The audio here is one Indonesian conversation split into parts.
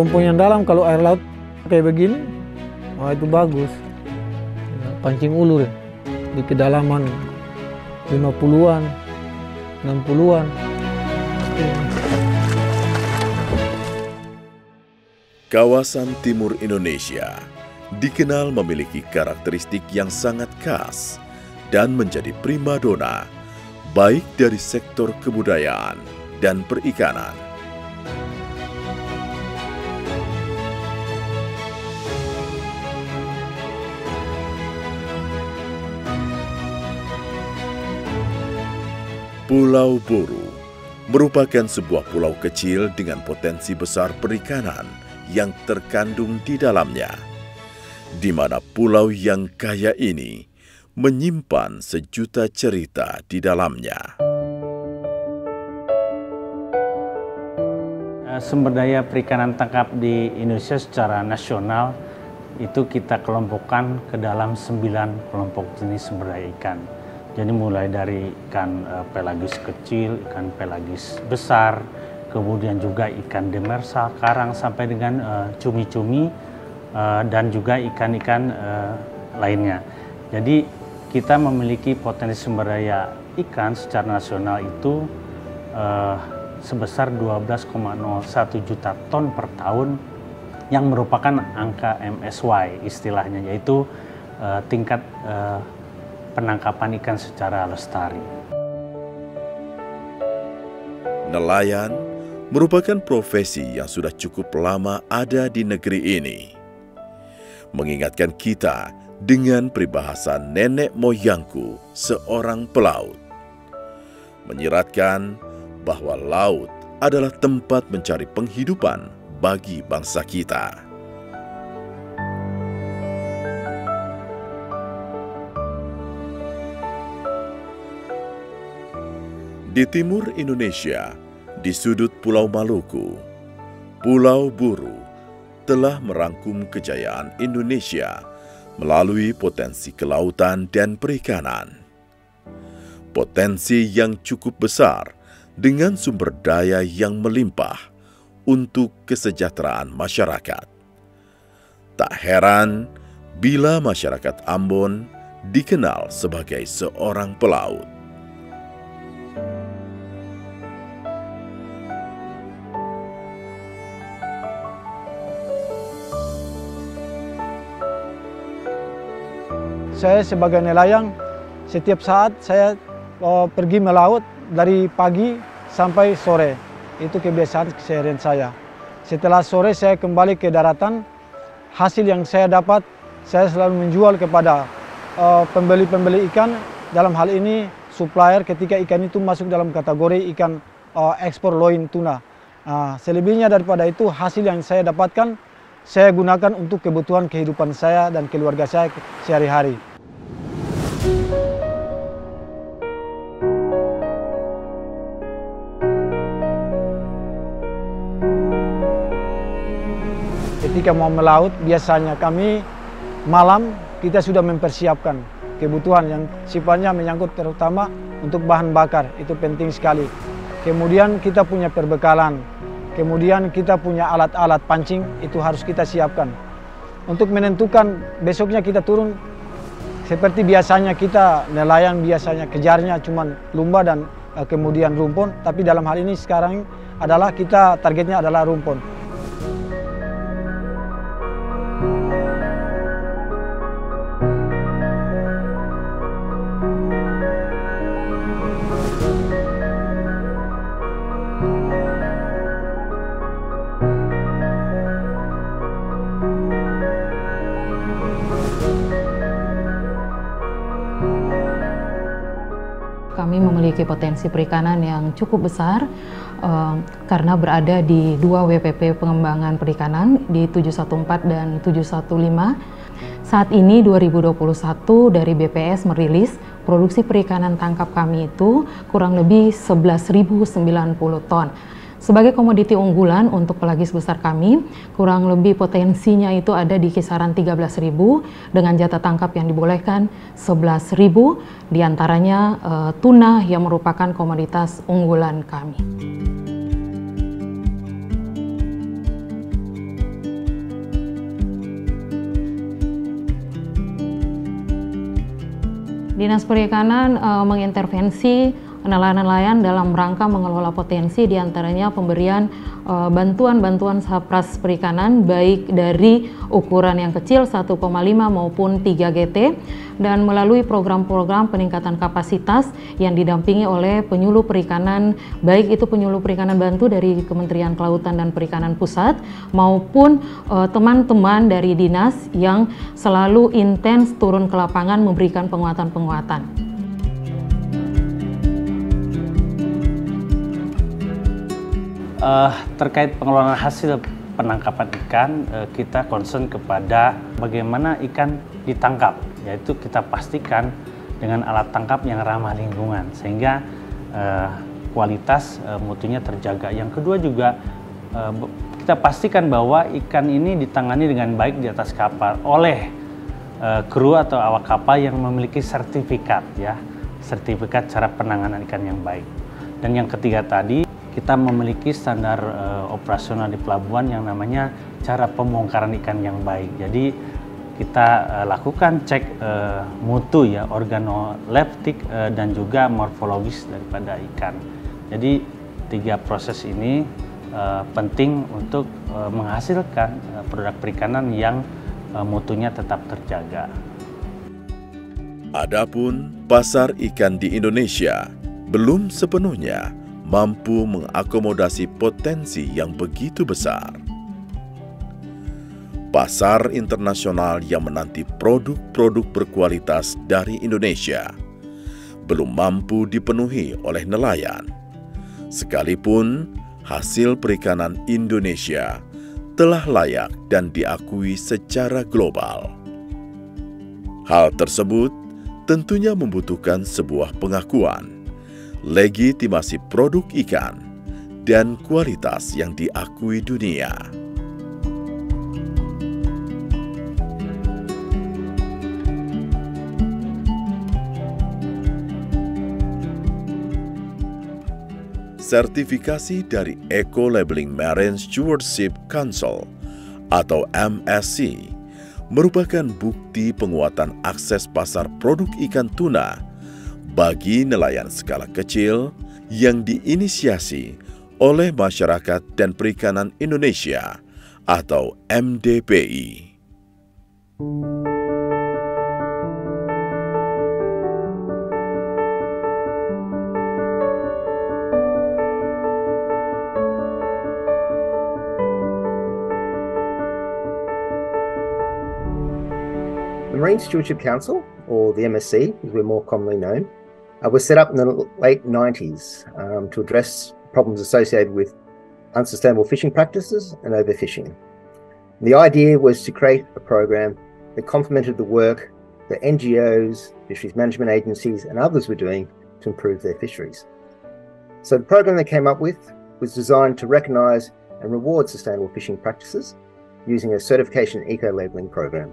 Rumpun yang dalam kalau air laut kayak begini, wah itu bagus. Pancing ulur ya, di kedalaman 50-an, 60-an. Kawasan timur Indonesia dikenal memiliki karakteristik yang sangat khas dan menjadi primadona baik dari sektor kebudayaan dan perikanan. Pulau Buru merupakan sebuah pulau kecil dengan potensi besar perikanan yang terkandung di dalamnya, di mana pulau yang kaya ini menyimpan sejuta cerita di dalamnya. Eh, sumber daya perikanan tangkap di Indonesia secara nasional itu kita kelompokkan ke dalam sembilan kelompok jenis sumber daya ikan. Jadi mulai dari ikan uh, pelagis kecil, ikan pelagis besar, kemudian juga ikan demersal, karang sampai dengan cumi-cumi uh, uh, dan juga ikan-ikan lainnya. Jadi kita memiliki potensi sumber daya ikan secara nasional itu sebesar 12,01 juta ton per tahun yang merupakan angka MSY istilahnya yaitu tingkat penangkapan ikan secara lestari. Nelayan merupakan profesi yang sudah cukup lama ada di negeri ini. Mengingatkan kita dengan peribahasa nenek moyangku seorang pelaut. Menyiratkan bahwa laut adalah tempat mencari penghidupan bagi bangsa kita. Di timur Indonesia, di sudut Pulau Maluku, Pulau Buru telah merangkum kejayaan Indonesia melalui potensi kelautan dan perikanan. Potensi yang cukup besar dengan sumber daya yang melimpah untuk kesejahteraan masyarakat. Tak heran bila masyarakat Ambon dikenal sebagai seorang pelaut. Saya sebagai nelayan setiap saat saya uh, pergi melaut dari pagi sampai sore. Itu kebiasaan keseharian saya. Setelah sore saya kembali ke daratan, hasil yang saya dapat saya selalu menjual kepada uh, pembeli-pembeli uh, ikan. Dalam hal ini supplier ketika ikan itu masuk dalam kategori ikan uh, ekspor loin tuna. Uh, selebihnya daripada itu hasil yang saya dapatkan saya gunakan untuk kebutuhan kehidupan saya dan keluarga saya sehari-hari. Ketika mau melaut biasanya kami malam kita sudah mempersiapkan kebutuhan yang sifatnya menyangkut terutama untuk bahan bakar itu penting sekali. Kemudian kita punya perbekalan, kemudian kita punya alat-alat pancing itu harus kita siapkan. Untuk menentukan besoknya kita turun seperti biasanya kita nelayan biasanya kejarnya cuma lumba dan uh, kemudian rumpun, tapi dalam hal ini sekarang adalah kita targetnya adalah rumpun. Potensi perikanan yang cukup besar uh, karena berada di dua WPP pengembangan perikanan di 714 dan 715. Saat ini 2021 dari BPS merilis produksi perikanan tangkap kami itu kurang lebih 11.090 ton. Sebagai komoditi unggulan untuk pelagis besar kami, kurang lebih potensinya itu ada di kisaran 13.000 dengan jatah tangkap yang dibolehkan 11.000 di antaranya e, tuna yang merupakan komoditas unggulan kami. Dinas Perikanan e, mengintervensi nelayan-nelayan dalam rangka mengelola potensi di antaranya pemberian eh, bantuan-bantuan sapras perikanan baik dari ukuran yang kecil 1,5 maupun 3 GT dan melalui program-program peningkatan kapasitas yang didampingi oleh penyuluh perikanan baik itu penyuluh perikanan bantu dari Kementerian Kelautan dan Perikanan Pusat maupun eh, teman-teman uh, dari dinas yang selalu intens turun ke lapangan memberikan penguatan-penguatan. Uh, terkait pengelolaan hasil penangkapan ikan, uh, kita concern kepada bagaimana ikan ditangkap, yaitu kita pastikan dengan alat tangkap yang ramah lingkungan, sehingga uh, kualitas uh, mutunya terjaga. Yang kedua juga uh, kita pastikan bahwa ikan ini ditangani dengan baik di atas kapal oleh uh, kru atau awak kapal yang memiliki sertifikat, ya, sertifikat cara penanganan ikan yang baik. Dan yang ketiga tadi kita memiliki standar uh, operasional di pelabuhan yang namanya cara pembongkaran ikan yang baik. Jadi kita uh, lakukan cek uh, mutu ya organoleptik uh, dan juga morfologis daripada ikan. Jadi tiga proses ini uh, penting untuk uh, menghasilkan uh, produk perikanan yang uh, mutunya tetap terjaga. Adapun pasar ikan di Indonesia belum sepenuhnya mampu mengakomodasi potensi yang begitu besar. Pasar internasional yang menanti produk-produk berkualitas dari Indonesia belum mampu dipenuhi oleh nelayan, sekalipun hasil perikanan Indonesia telah layak dan diakui secara global. Hal tersebut tentunya membutuhkan sebuah pengakuan legitimasi produk ikan, dan kualitas yang diakui dunia. Sertifikasi dari Eco Labeling Marine Stewardship Council atau MSC merupakan bukti penguatan akses pasar produk ikan tuna bagi nelayan skala kecil yang diinisiasi oleh Masyarakat dan Perikanan Indonesia atau MDPI. The Marine Stewardship Council, or the MSC as we're more commonly known, uh, was set up in the late 90s um, to address problems associated with unsustainable fishing practices and overfishing. The idea was to create a program that complemented the work that NGOs, fisheries management agencies, and others were doing to improve their fisheries. So the program they came up with was designed to recognise and reward sustainable fishing practices using a certification eco labelling program.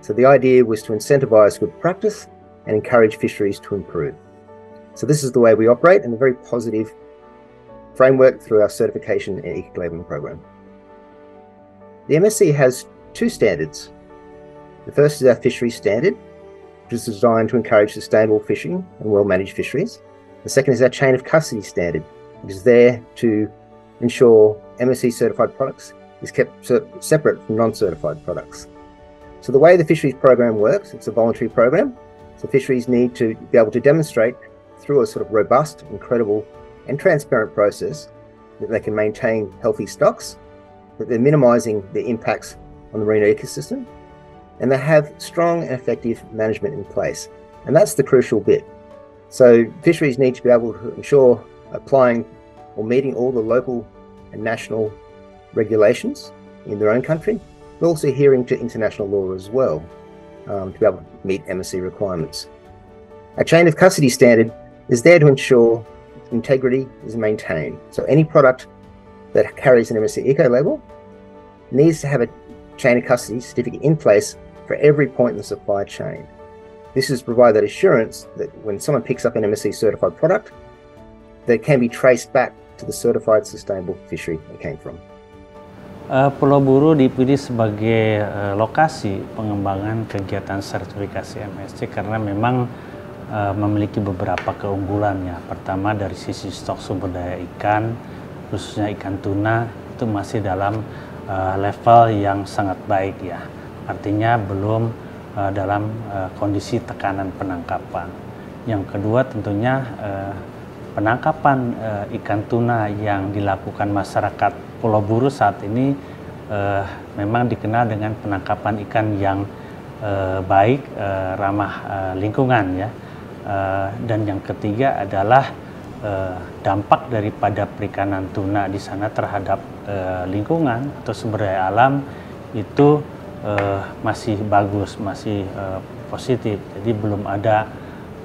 So the idea was to incentivise good practice and encourage fisheries to improve. So this is the way we operate and a very positive framework through our certification and eco-labeling program. The MSC has two standards. The first is our fisheries standard, which is designed to encourage sustainable fishing and well-managed fisheries. The second is our chain of custody standard, which is there to ensure MSC certified products is kept separate from non-certified products. So the way the fisheries program works, it's a voluntary program. So fisheries need to be able to demonstrate through a sort of robust, incredible, and transparent process that they can maintain healthy stocks, that they're minimising the impacts on the marine ecosystem, and they have strong and effective management in place. And that's the crucial bit. So fisheries need to be able to ensure applying or meeting all the local and national regulations in their own country, but also adhering to international law as well um, to be able to meet MSC requirements. A chain of custody standard is there to ensure integrity is maintained. So any product that carries an MSC Eco label needs to have a chain of custody certificate in place for every point in the supply chain. This is provide that assurance that when someone picks up an MSC certified product, that can be traced back to the certified sustainable fishery it came from. Uh, Pulau Buru dipilih sebagai uh, lokasi pengembangan kegiatan sertifikasi MSC karena memang uh, memiliki beberapa keunggulan ya. Pertama dari sisi stok sumber daya ikan, khususnya ikan tuna itu masih dalam uh, level yang sangat baik ya. Artinya belum uh, dalam uh, kondisi tekanan penangkapan. Yang kedua tentunya uh, penangkapan uh, ikan tuna yang dilakukan masyarakat Pulau Buru saat ini uh, memang dikenal dengan penangkapan ikan yang uh, baik, uh, ramah uh, lingkungan ya. Uh, dan yang ketiga adalah uh, dampak daripada perikanan tuna di sana terhadap uh, lingkungan atau sumber daya alam itu masih bagus, masih positif. Jadi belum ada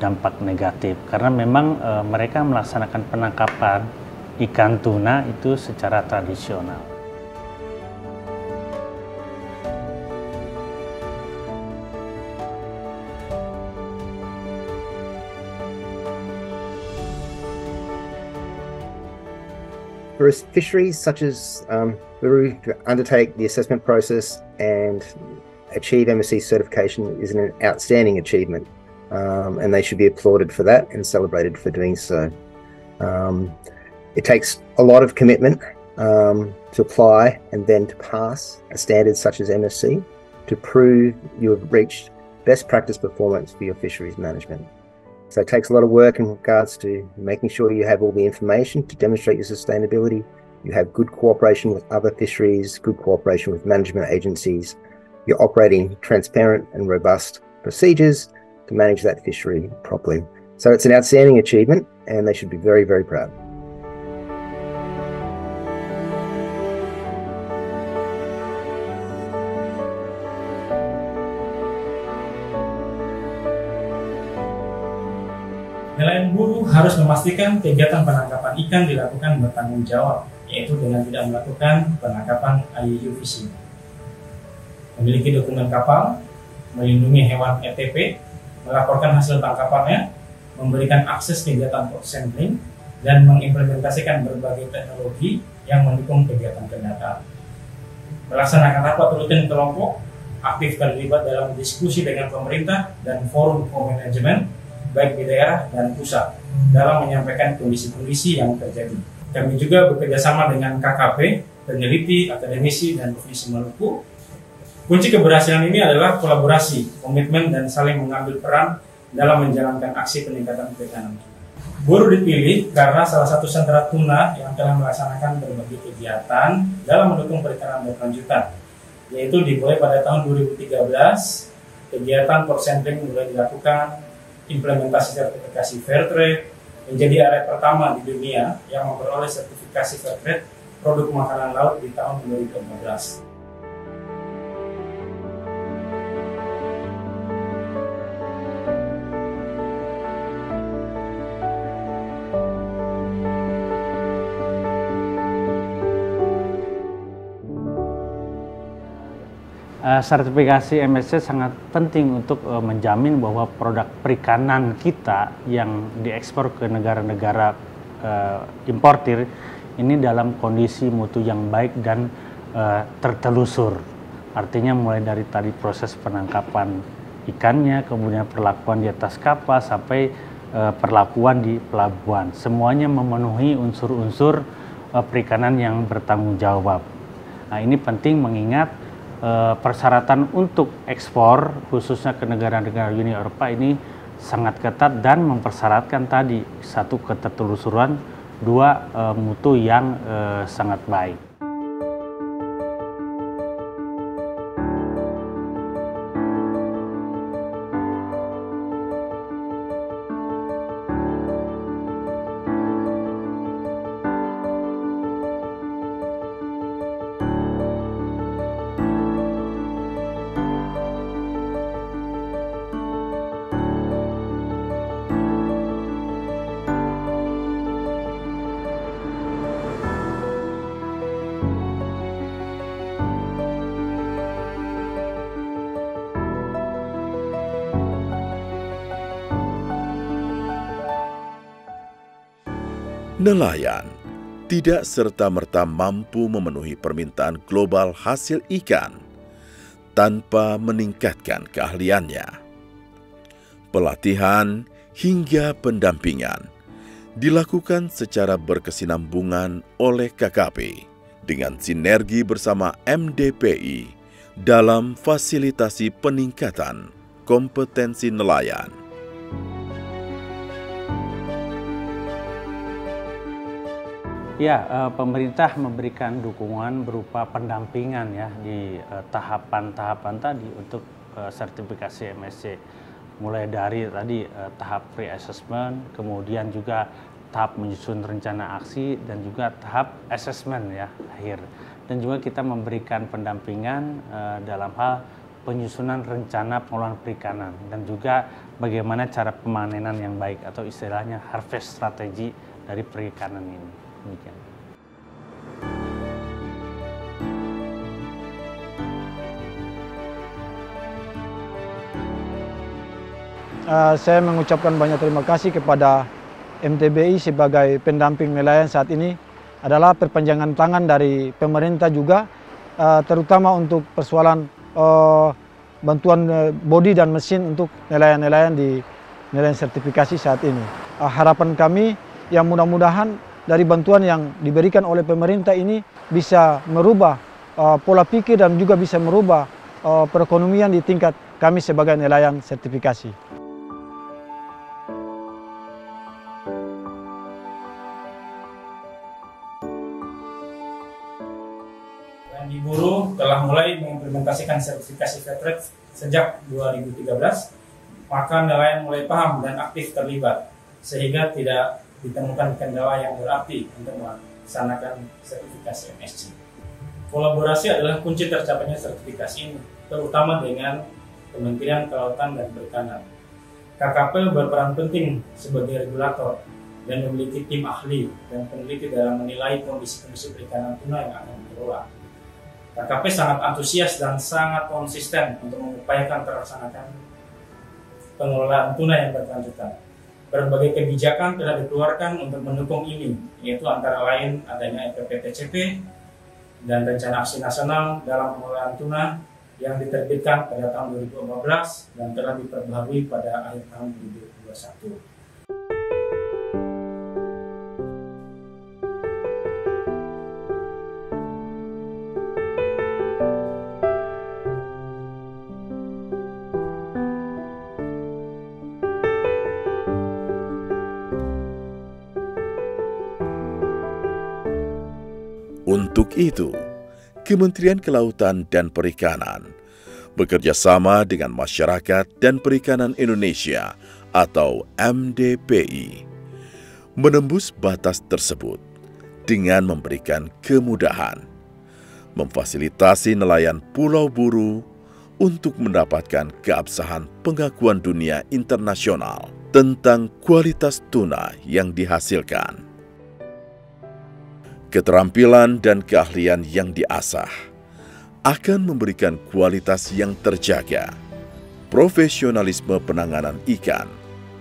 dampak negatif karena memang mereka melaksanakan penangkapan ikan tuna itu secara tradisional. For fisheries such as um, Buru to undertake the assessment process and achieve MSC certification is an outstanding achievement, um, and they should be applauded for that and celebrated for doing so. Um, it takes a lot of commitment um, to apply and then to pass a standard such as MSC to prove you have reached best practice performance for your fisheries management. So it takes a lot of work in regards to making sure you have all the information to demonstrate your sustainability. You have good cooperation with other fisheries, good cooperation with management agencies. You're operating transparent and robust procedures to manage that fishery properly. So it's an outstanding achievement and they should be very, very proud. Nelayan buru harus memastikan kegiatan penangkapan ikan dilakukan bertanggung jawab, yaitu dengan tidak melakukan penangkapan IUU fishing. Memiliki dokumen kapal, melindungi hewan ETP, melaporkan hasil tangkapannya, memberikan akses kegiatan port sampling, dan mengimplementasikan berbagai teknologi yang mendukung kegiatan pendataan. Melaksanakan rapat rutin kelompok, aktif terlibat dalam diskusi dengan pemerintah dan forum co-management baik di daerah dan pusat dalam menyampaikan kondisi-kondisi yang terjadi. Kami juga bekerjasama dengan KKP, peneliti, akademisi, dan Provinsi Maluku. Kunci keberhasilan ini adalah kolaborasi, komitmen, dan saling mengambil peran dalam menjalankan aksi peningkatan perikanan. Buru dipilih karena salah satu sentra tuna yang telah melaksanakan berbagai kegiatan dalam mendukung perikanan berkelanjutan, yaitu dimulai pada tahun 2013, kegiatan port mulai dilakukan implementasi sertifikasi fair trade menjadi area pertama di dunia yang memperoleh sertifikasi fair trade produk makanan laut di tahun 2014. Sertifikasi MSC sangat penting untuk uh, menjamin bahwa produk perikanan kita yang diekspor ke negara-negara uh, importir ini dalam kondisi mutu yang baik dan uh, tertelusur. Artinya mulai dari tadi proses penangkapan ikannya, kemudian perlakuan di atas kapal sampai uh, perlakuan di pelabuhan. Semuanya memenuhi unsur-unsur uh, perikanan yang bertanggung jawab. Nah, ini penting mengingat Eh, persyaratan untuk ekspor khususnya ke negara-negara Uni Eropa ini sangat ketat dan mempersyaratkan tadi satu ketertelusuran, dua uh, mutu yang uh, sangat baik. Nelayan tidak serta-merta mampu memenuhi permintaan global hasil ikan tanpa meningkatkan keahliannya. Pelatihan hingga pendampingan dilakukan secara berkesinambungan oleh KKP dengan sinergi bersama MDPI dalam fasilitasi peningkatan kompetensi nelayan. Ya, eh, pemerintah memberikan dukungan berupa pendampingan ya di eh, tahapan-tahapan tadi untuk eh, sertifikasi MSC. Mulai dari tadi tahap pre-assessment, kemudian juga tahap menyusun rencana aksi dan juga tahap assessment ya akhir. Dan juga kita memberikan pendampingan dalam hal penyusunan rencana pengelolaan perikanan dan juga bagaimana cara pemanenan yang baik atau istilahnya harvest strategi dari perikanan ini. Demikian. Uh, saya mengucapkan banyak terima kasih kepada MTBI sebagai pendamping nelayan saat ini adalah perpanjangan tangan dari pemerintah juga uh, terutama untuk persoalan uh, bantuan uh, bodi dan mesin untuk nelayan-nelayan di nelayan sertifikasi saat ini. Uh, harapan kami yang mudah-mudahan dari bantuan yang diberikan oleh pemerintah ini bisa merubah uh, pola pikir dan juga bisa merubah uh, perekonomian di tingkat kami sebagai nelayan sertifikasi. di Buru telah mulai mengimplementasikan sertifikasi Fairtrade sejak 2013, maka nelayan mulai paham dan aktif terlibat, sehingga tidak ditemukan kendala yang berarti untuk melaksanakan sertifikasi MSC. Kolaborasi adalah kunci tercapainya sertifikasi ini, terutama dengan Kementerian Kelautan dan Perikanan. KKP berperan penting sebagai regulator dan memiliki tim ahli dan peneliti dalam menilai kondisi-kondisi perikanan tuna yang akan dikelola. KKP sangat antusias dan sangat konsisten untuk mengupayakan terlaksanakan pengelolaan tuna yang berkelanjutan berbagai kebijakan telah dikeluarkan untuk mendukung ini, yaitu antara lain adanya EPPTCP dan Rencana Aksi Nasional dalam pengelolaan tuna yang diterbitkan pada tahun 2015 dan telah diperbaharui pada akhir tahun 2021. Untuk itu, Kementerian Kelautan dan Perikanan bekerja sama dengan Masyarakat dan Perikanan Indonesia atau MDPI menembus batas tersebut dengan memberikan kemudahan, memfasilitasi nelayan Pulau Buru untuk mendapatkan keabsahan pengakuan dunia internasional tentang kualitas tuna yang dihasilkan keterampilan dan keahlian yang diasah akan memberikan kualitas yang terjaga. Profesionalisme penanganan ikan,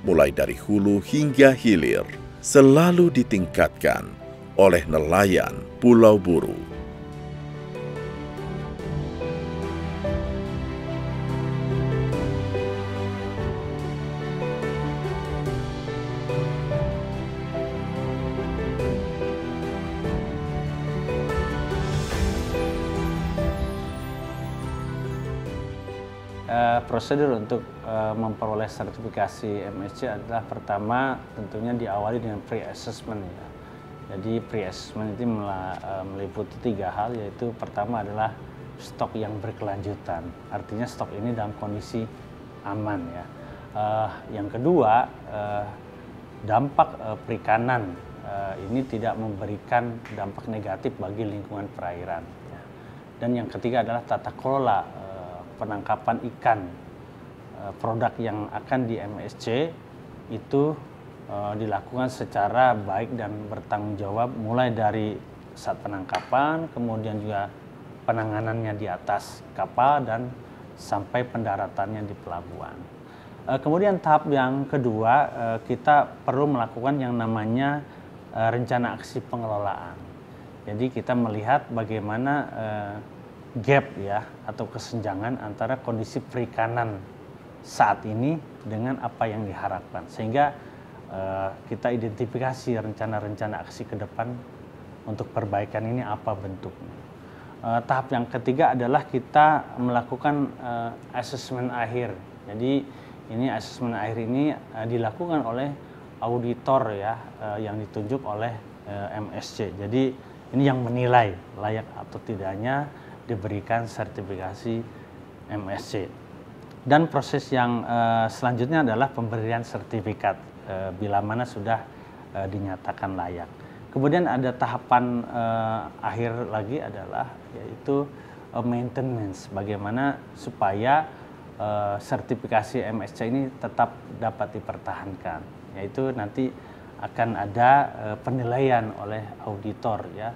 mulai dari hulu hingga hilir, selalu ditingkatkan oleh nelayan Pulau Buru. Prosedur untuk uh, memperoleh sertifikasi MSC adalah pertama tentunya diawali dengan pre-assessment ya. Jadi pre-assessment itu uh, meliputi tiga hal yaitu pertama adalah stok yang berkelanjutan. Artinya stok ini dalam kondisi aman ya. Uh, yang kedua uh, dampak uh, perikanan uh, ini tidak memberikan dampak negatif bagi lingkungan perairan. Ya. Dan yang ketiga adalah tata kelola penangkapan ikan eh, produk yang akan di MSC itu uh, dilakukan secara baik dan bertanggung jawab mulai dari saat penangkapan kemudian juga penanganannya di atas kapal dan sampai pendaratannya di pelabuhan. Uh, kemudian tahap yang kedua kita perlu melakukan yang namanya rencana aksi pengelolaan. Jadi kita melihat bagaimana gap ya atau kesenjangan antara kondisi perikanan saat ini dengan apa yang diharapkan sehingga uh, kita identifikasi rencana-rencana aksi ke depan untuk perbaikan ini apa bentuknya. Uh, tahap yang ketiga adalah kita melakukan uh, asesmen akhir. Jadi ini asesmen akhir ini uh, dilakukan oleh auditor ya uh, yang ditunjuk oleh uh, MSC. Jadi ini yang menilai layak atau tidaknya diberikan sertifikasi MSC. Dan proses yang uh, selanjutnya adalah pemberian sertifikat uh, bila mana sudah uh, dinyatakan layak. Kemudian ada tahapan uh, akhir lagi adalah yaitu uh, maintenance, bagaimana supaya uh, sertifikasi MSC ini tetap dapat dipertahankan, yaitu nanti akan ada uh, penilaian oleh auditor ya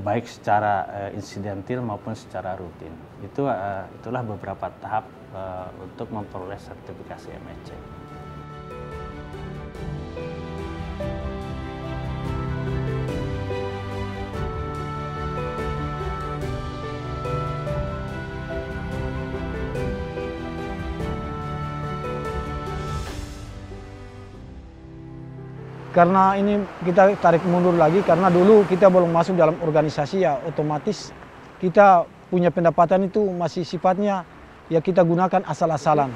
baik secara uh, insidentil maupun secara rutin. Itu uh, itulah beberapa tahap uh, untuk memperoleh sertifikasi MSC. Karena ini kita tarik mundur lagi karena dulu kita belum masuk dalam organisasi ya otomatis kita punya pendapatan itu masih sifatnya ya kita gunakan asal-asalan.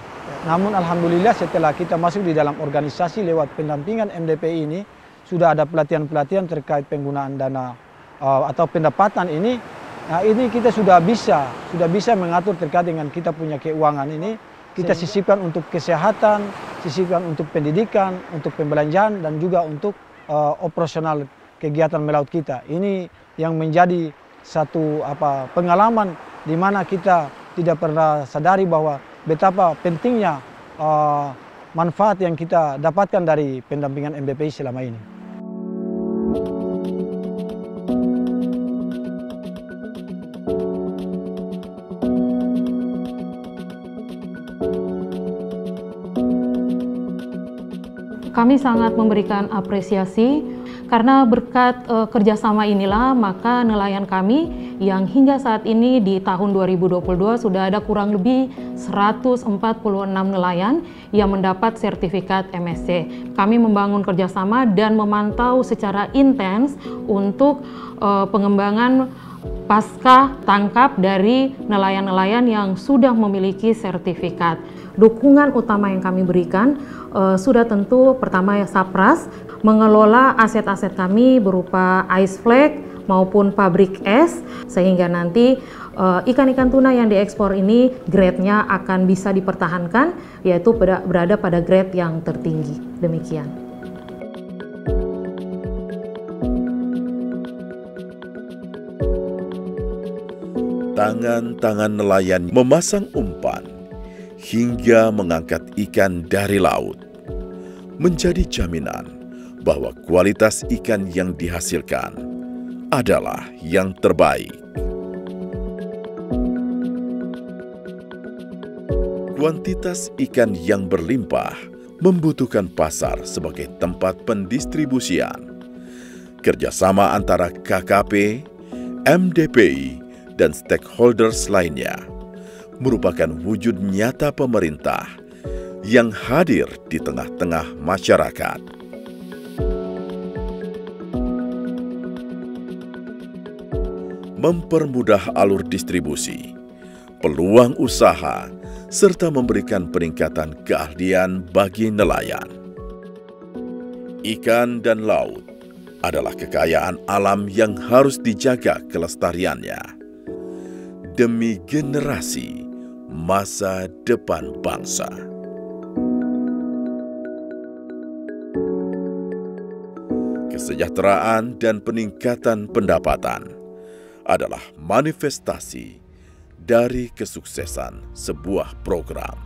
Namun alhamdulillah setelah kita masuk di dalam organisasi lewat pendampingan MDPI ini sudah ada pelatihan-pelatihan terkait penggunaan dana uh, atau pendapatan ini. Nah ini kita sudah bisa sudah bisa mengatur terkait dengan kita punya keuangan ini kita sisipkan untuk kesehatan, sisipkan untuk pendidikan, untuk pembelanjaan dan juga untuk uh, operasional kegiatan melaut kita. Ini yang menjadi satu apa pengalaman di mana kita tidak pernah sadari bahwa betapa pentingnya uh, manfaat yang kita dapatkan dari pendampingan MBPI selama ini. Kami sangat memberikan apresiasi karena berkat uh, kerjasama inilah maka nelayan kami yang hingga saat ini di tahun 2022 sudah ada kurang lebih 146 nelayan yang mendapat sertifikat MSC. Kami membangun kerjasama dan memantau secara intens untuk uh, pengembangan pasca tangkap dari nelayan-nelayan yang sudah memiliki sertifikat. Dukungan utama yang kami berikan uh, sudah tentu pertama ya Sapras mengelola aset-aset kami berupa ice flag maupun pabrik es sehingga nanti uh, ikan-ikan tuna yang diekspor ini grade-nya akan bisa dipertahankan yaitu berada pada grade yang tertinggi. Demikian. Tangan-tangan nelayan memasang umpan hingga mengangkat ikan dari laut, menjadi jaminan bahwa kualitas ikan yang dihasilkan adalah yang terbaik. Kuantitas ikan yang berlimpah membutuhkan pasar sebagai tempat pendistribusian. Kerjasama antara KKP, MDPI, dan stakeholders lainnya – merupakan wujud nyata pemerintah yang hadir di tengah-tengah masyarakat. Mempermudah alur distribusi, peluang usaha, serta memberikan peningkatan keahlian bagi nelayan. Ikan dan laut adalah kekayaan alam yang harus dijaga kelestariannya demi generasi masa depan bangsa. Kesejahteraan dan peningkatan pendapatan adalah manifestasi dari kesuksesan sebuah program.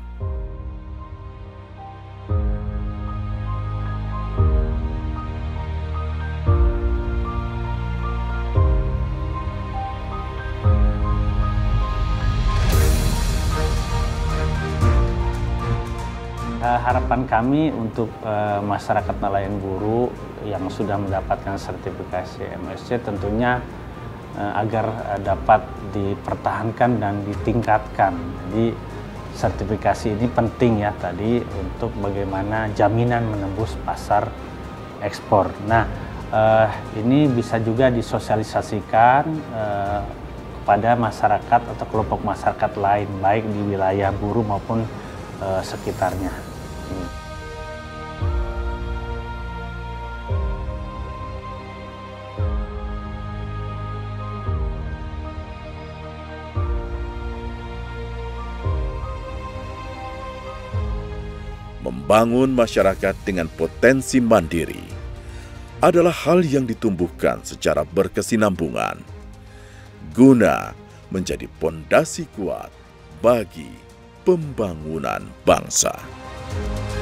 Harapan kami untuk uh, masyarakat nelayan buru yang sudah mendapatkan sertifikasi MSC tentunya uh, agar uh, dapat dipertahankan dan ditingkatkan. Jadi sertifikasi ini penting ya tadi untuk bagaimana jaminan menembus pasar ekspor. Nah, eh, ini bisa juga disosialisasikan eh, kepada masyarakat atau kelompok masyarakat lain, baik di wilayah buruh maupun eh, sekitarnya. Membangun masyarakat dengan potensi mandiri adalah hal yang ditumbuhkan secara berkesinambungan guna menjadi pondasi kuat bagi pembangunan bangsa. Thank you.